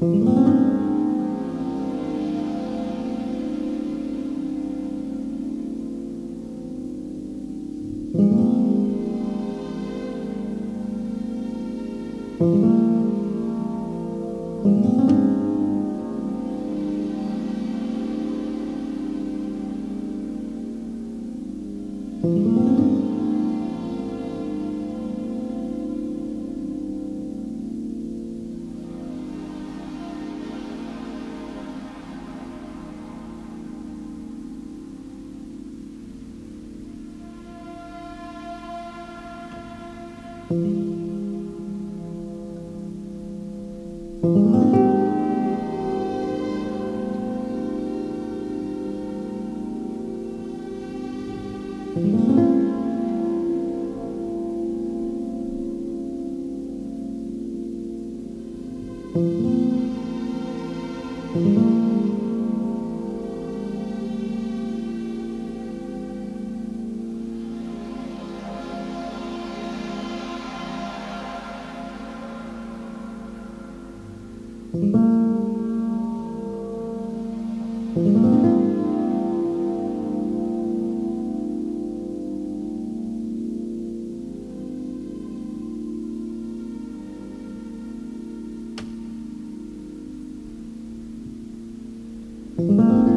thank mm -hmm. you thank you Thank you.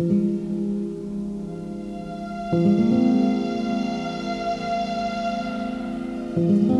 Thank you.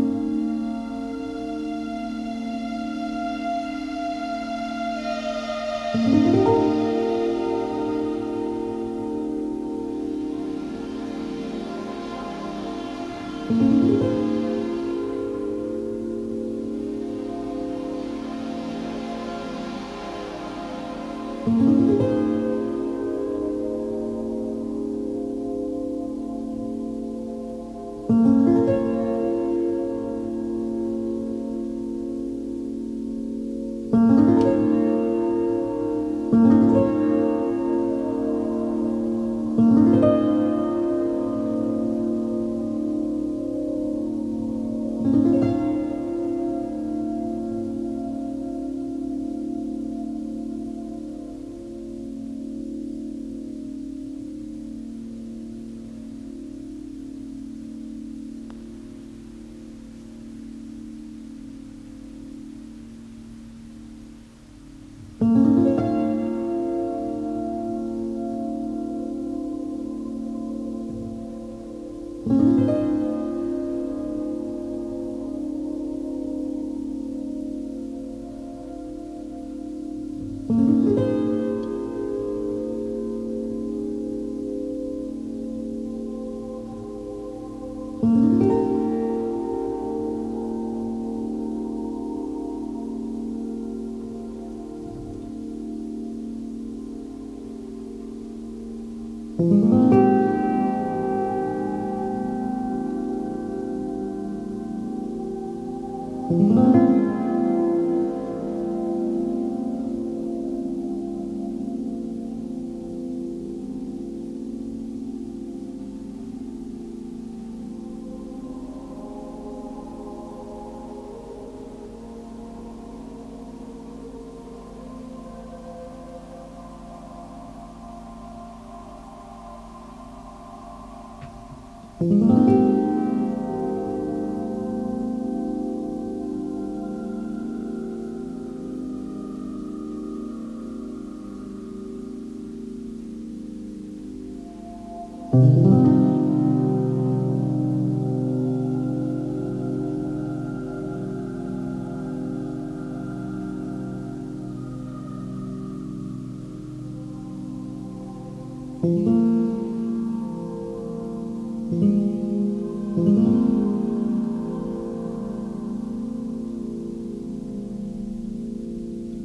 thank you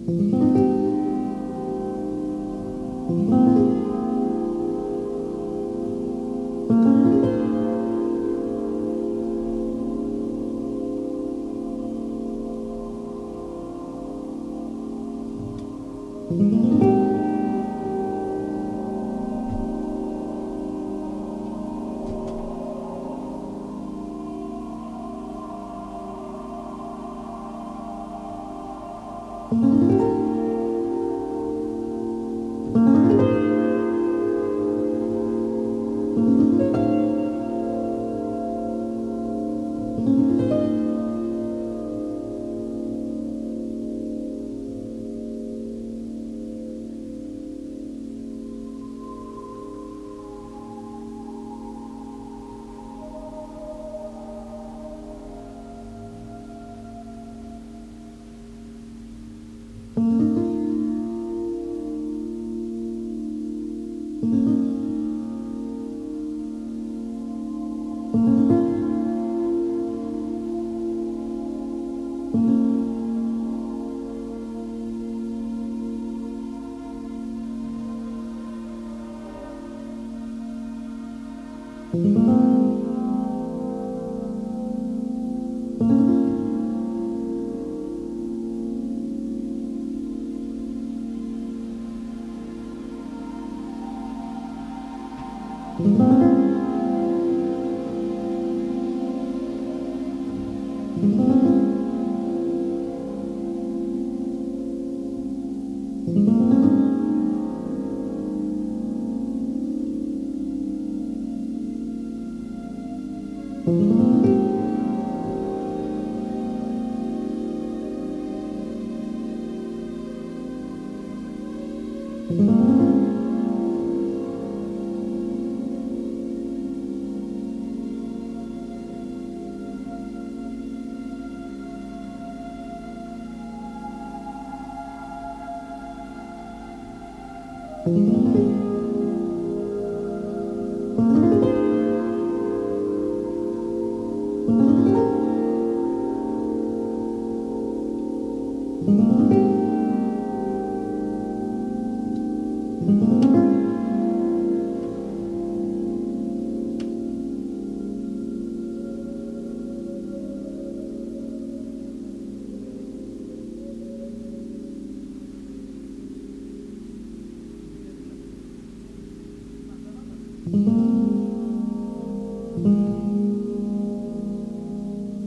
Thank you. Thank you. Thank you.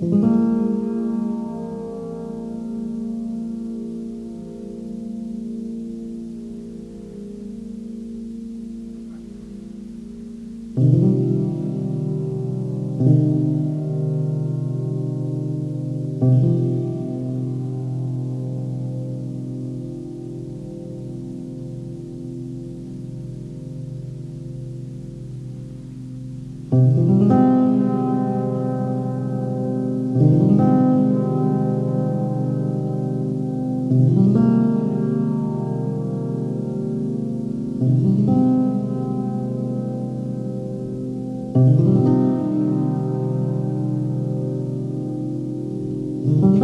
Música Mm-hmm.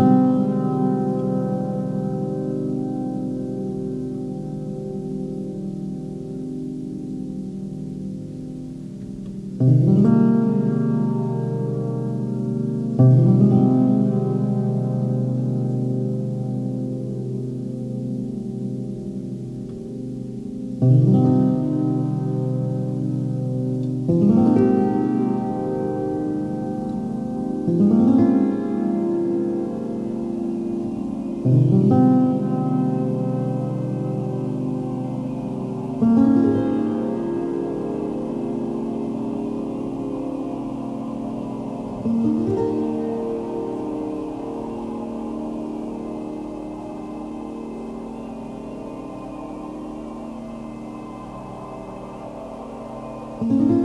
Thank you.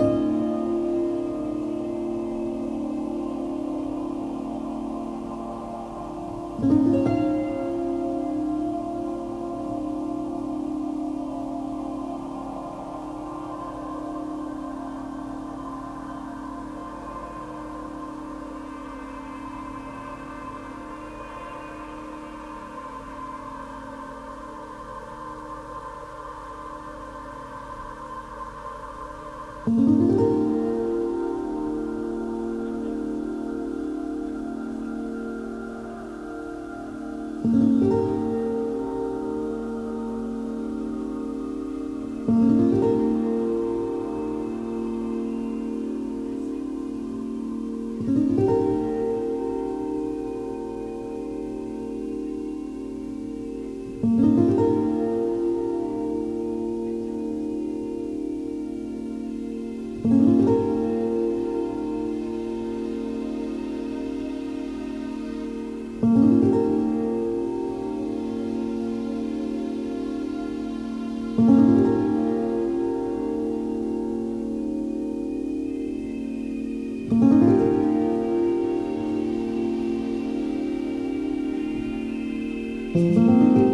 Música thank mm -hmm.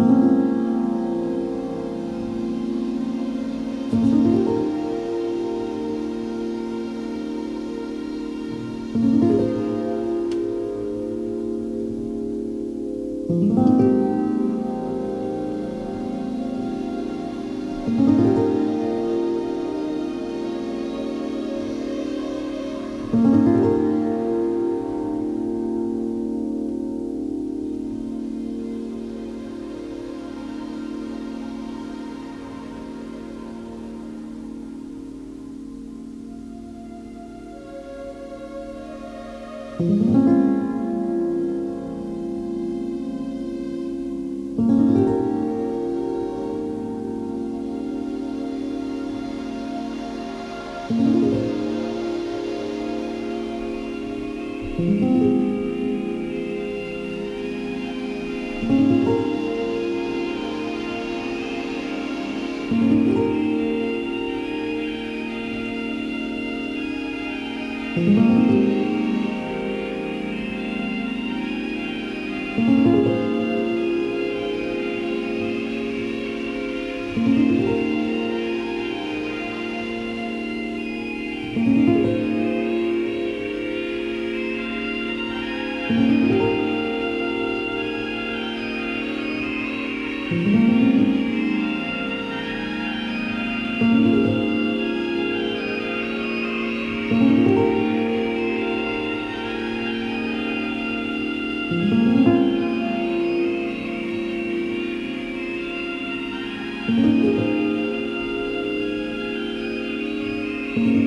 you Música Thank you.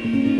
Thank you.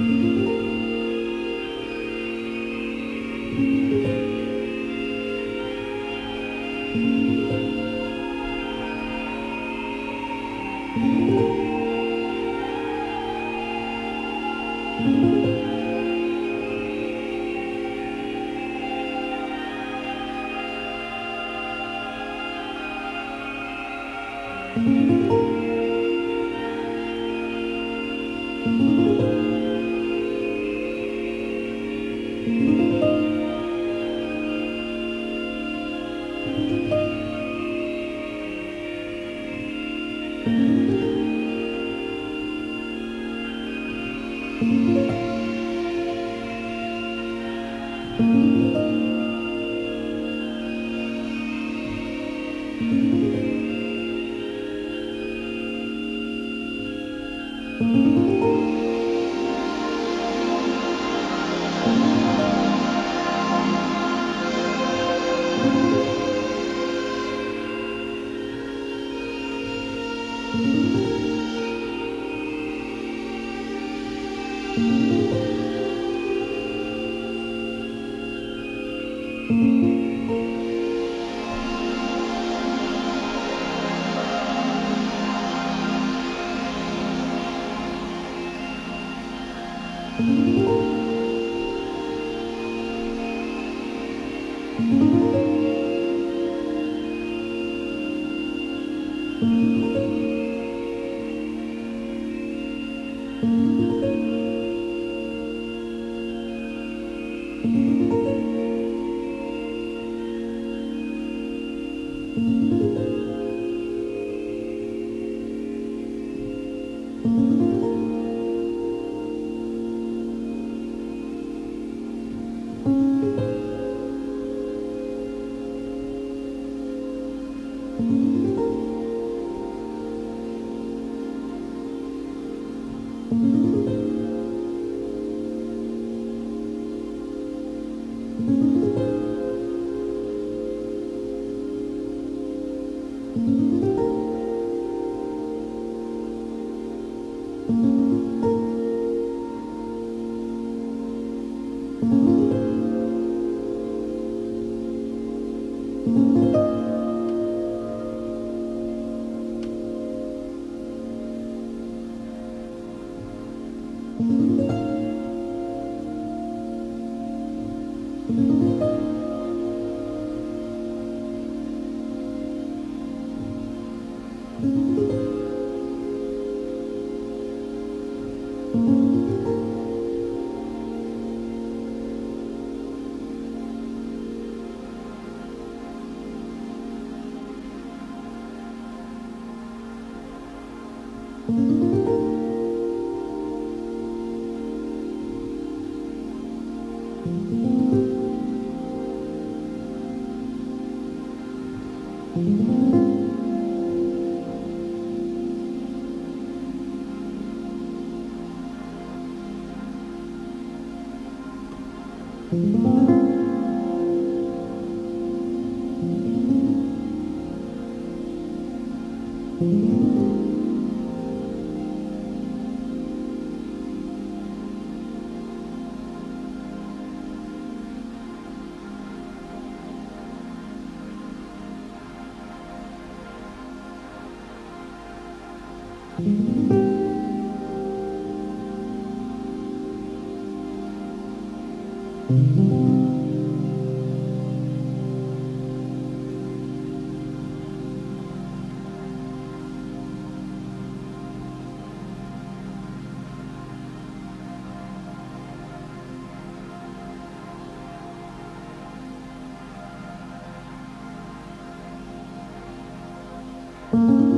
Thank you. Música thank you. Thank you. thank mm -hmm. you